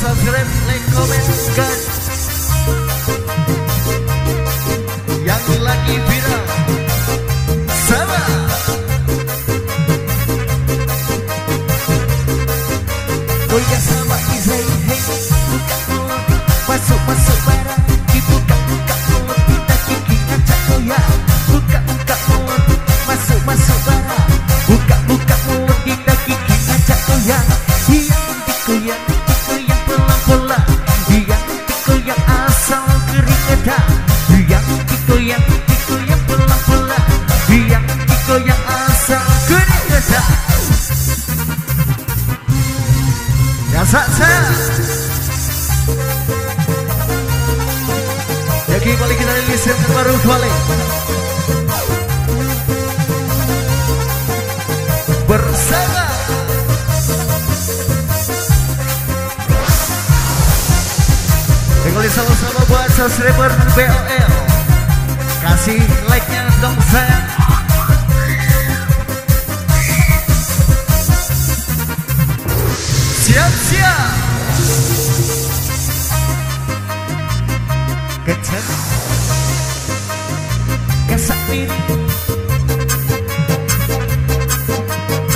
cosas reflejo mezcal Yang asal kuning rasa ya, Rasa sa Jadi kembali kita rilis yang baru balik Bersama. Tinggal sama-sama buat subscriber BOL Kasih like-nya dong sayang Indonesia Kecet Kesakit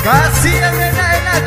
Kasih yang enak-enak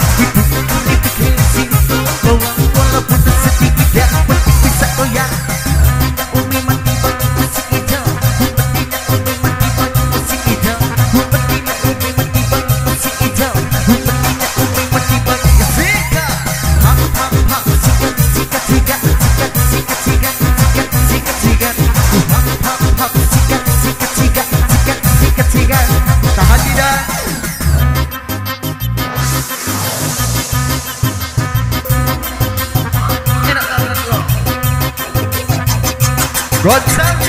Rod Sam.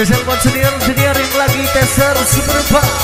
Spesial buat senior-senior yang lagi teser super pak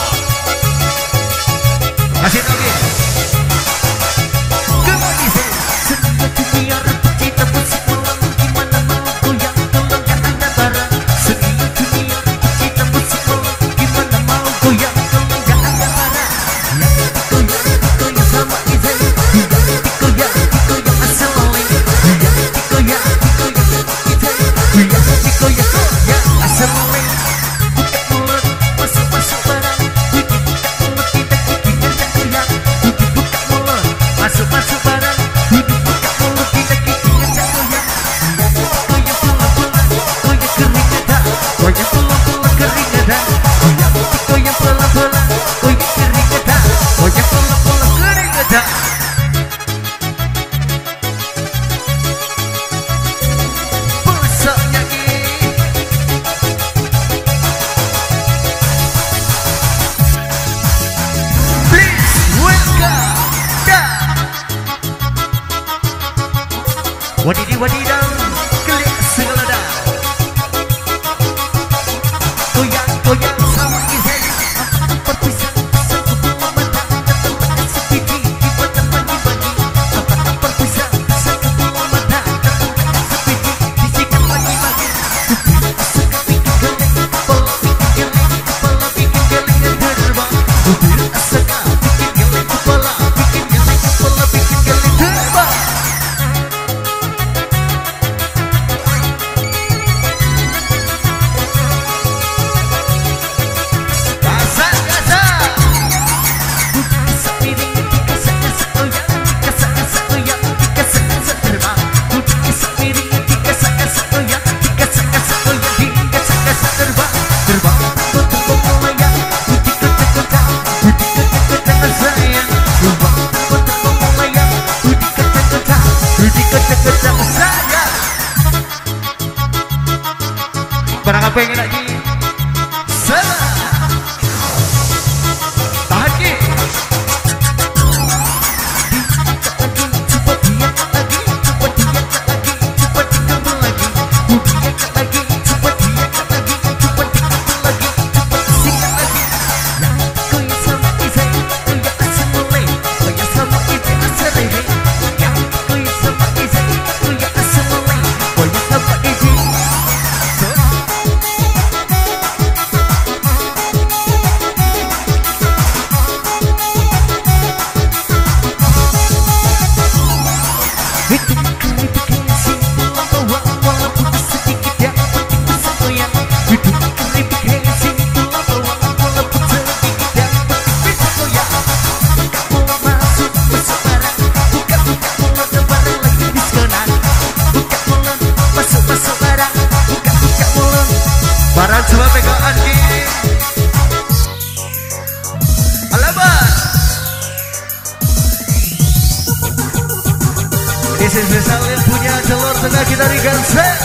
What did you, what did you? 날 기다리겠네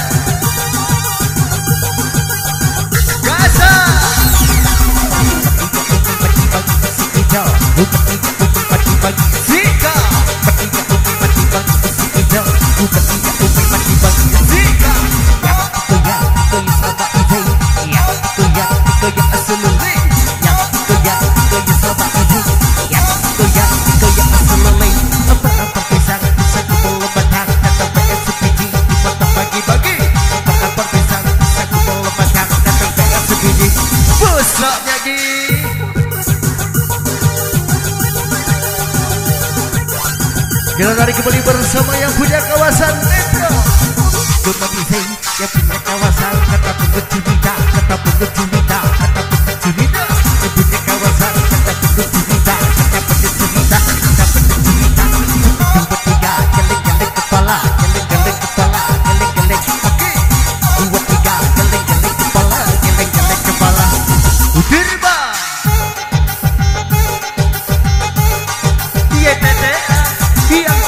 Menari kembali bersama yang punya kawasan Negro Kota Bising yang punya kawasan Kata pungut cinta, kata pungut cinta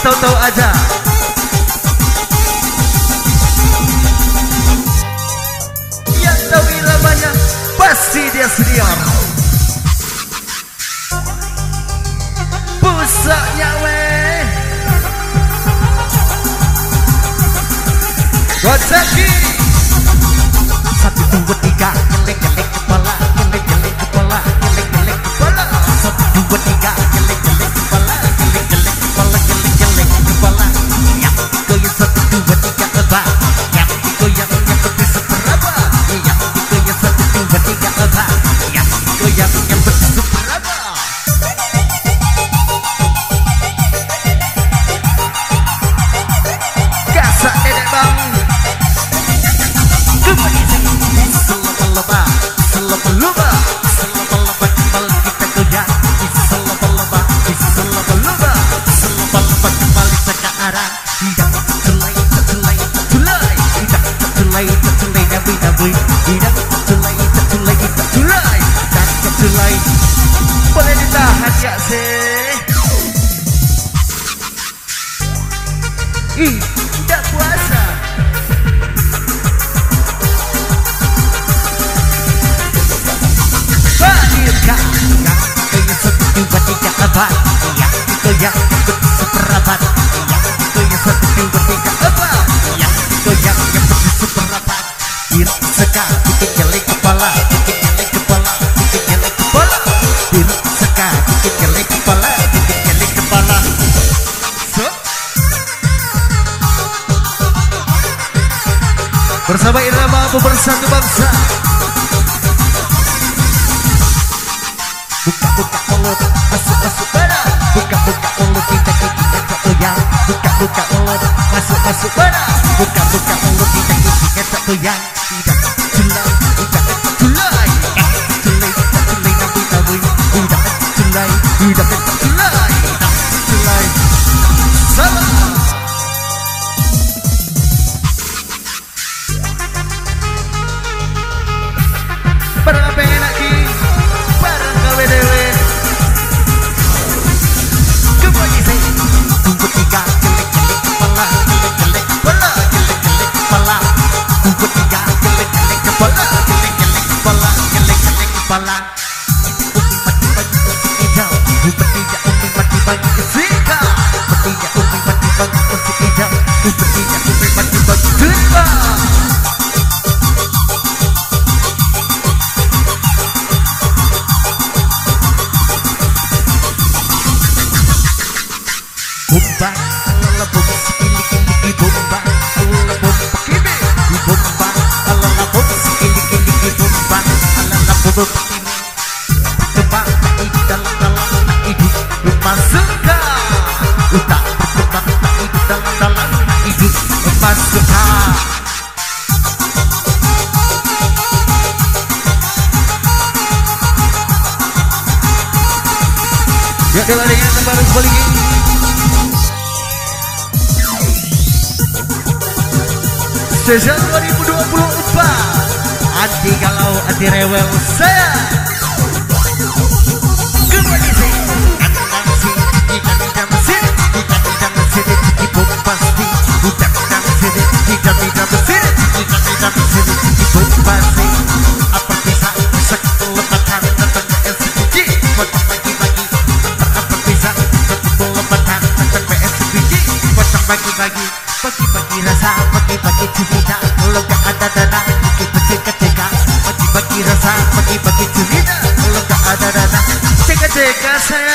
tahu-tahu aja. yang tidak tulai tidak tulai tulai tak tulai nak tulai tidak tulai tidak Sejak 2024 Anti kalau anti rewel saya Kembali sih sih ada Pagi-pagi ketika Pagi-pagi rasa Pagi-pagi cerita Kalau tak ada Ceka-ceka saya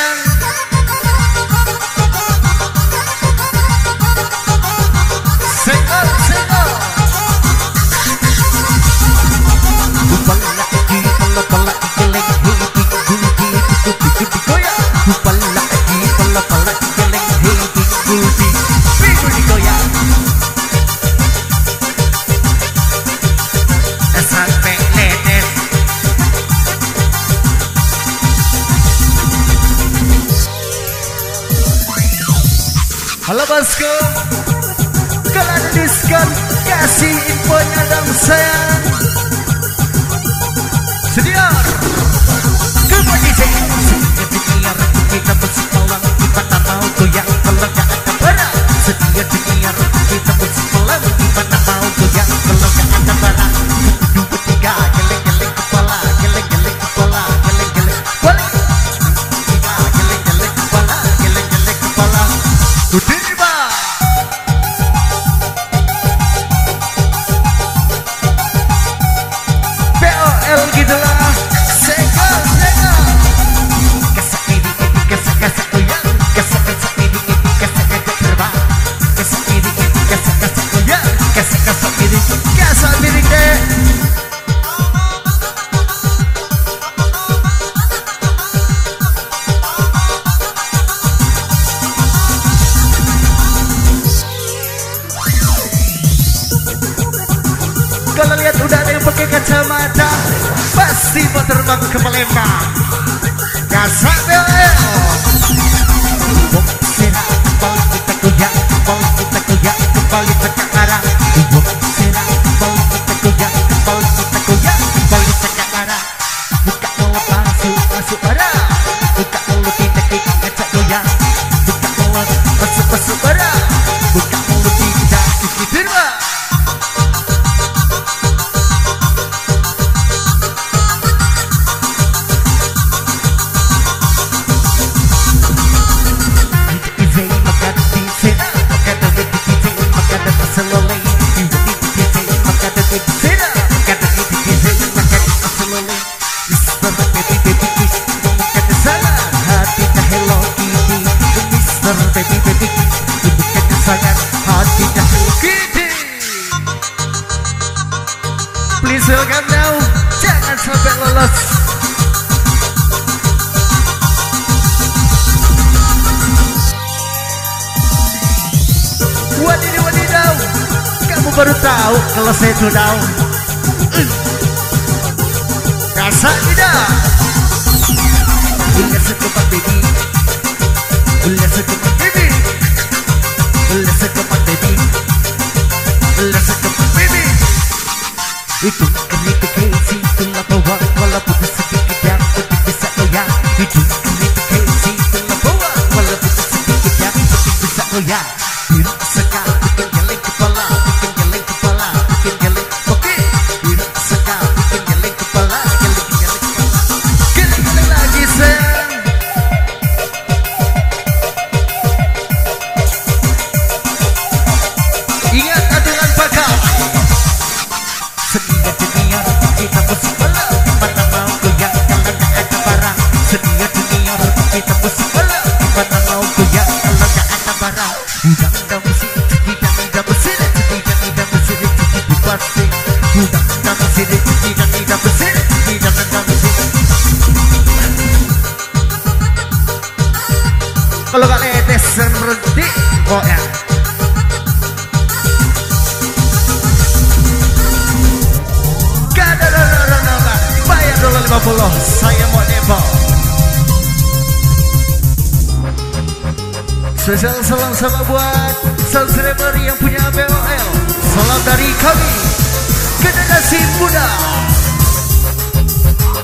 pakai kacamata pasti mau terbang ke Palembang. Gasak deh. Lolos Wadidaw wadidaw Kamu baru tahu kalau saya tahu Rasa tidak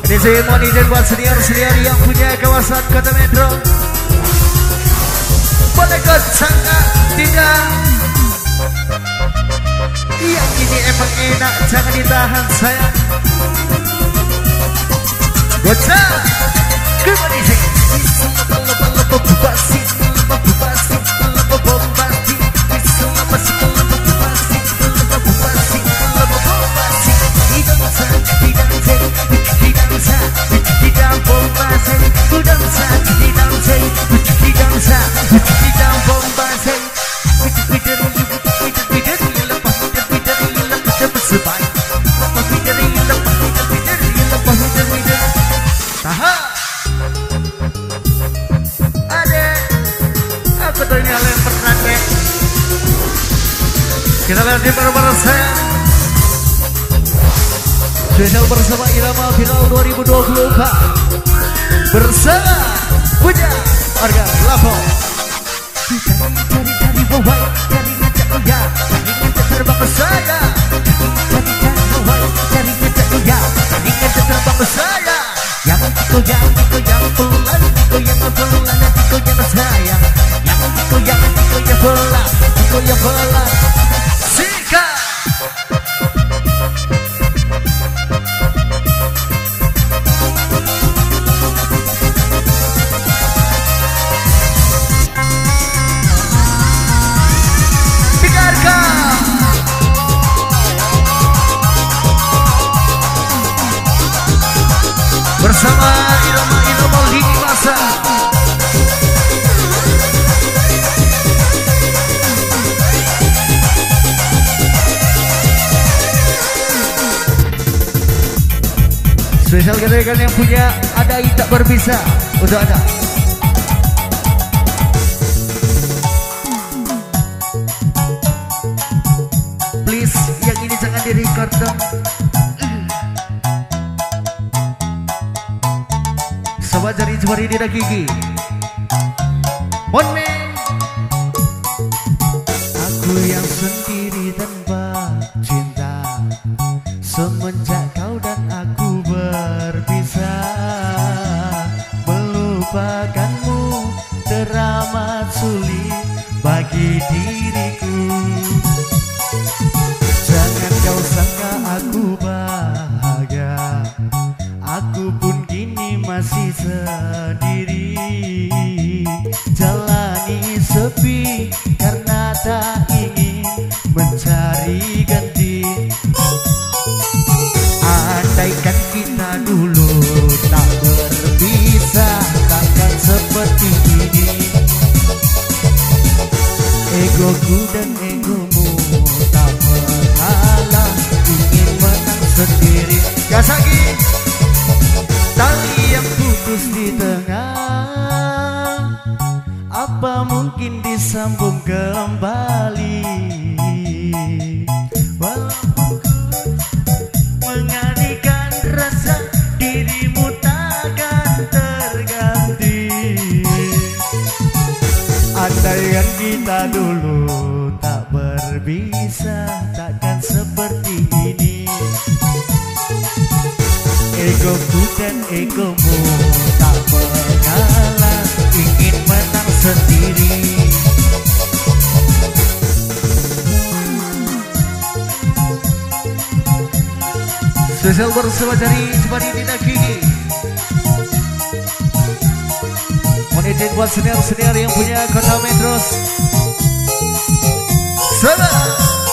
Ini saya mau izin buat senior-senior yang punya kawasan kota metro Boleh kau sangat tidak yang ini emang enak, jangan ditahan sayang. Gocah, kembali sih. Tahan. Di bareng-bareng saya. Spesial bersama Irama Final 2024 Bersama Punya Harga Lapo Cari cari bawah Cari ngajak uya Cari ngajak terbang ke saya. Cari cari bawah Cari ngajak uya Cari ngajak terbang ke saya. Yang goyang, goyang pelan Goyang pelan, goyang saya. Yang goyang, goyang pelan Goyang pelan Bye. Spesial rekan yang punya ada tak berbisa untuk ada. Please yang ini jangan di record dong. Sobat jari jemari di gigi Monme kita dulu tak berbisa Takkan seperti ini. Egoku dan egomu tak mengalah Ingin menang sendiri. Spesial bersama dari Cipadi Dina Kiki Izin buat senior-senior yang punya kota Metros Salam